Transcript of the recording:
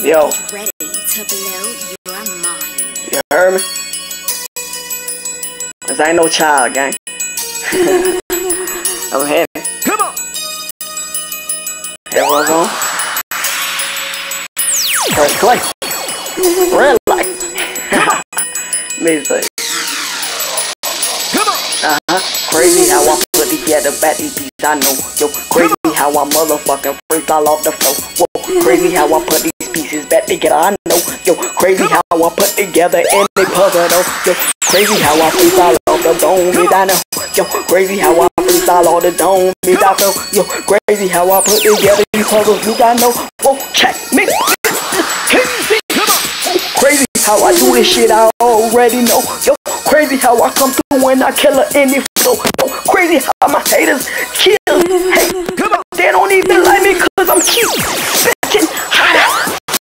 Yo, Ready to blow your mind. you heard me? Cause I ain't no child, gang. I'm heavy. Come on. Everyone's on. First clay. Red light. Me say. Come on. Uh-huh. Crazy how I put together back these beats I know. Yo, crazy how I motherfucking freestyle off the floor. Whoa, crazy how I put these pieces back together I know. Yo, crazy how I put together any puzzle though. Yo, crazy how I freestyle off the dome is I know. Yo, crazy how I freestyle all the dome is I know. Yo, crazy how I put together these puzzles you I know. Whoa, check me. Crazy. Crazy how I do this shit I already know. Yo, crazy how I come through when I kill her any flow. Yo, crazy how my haters kill.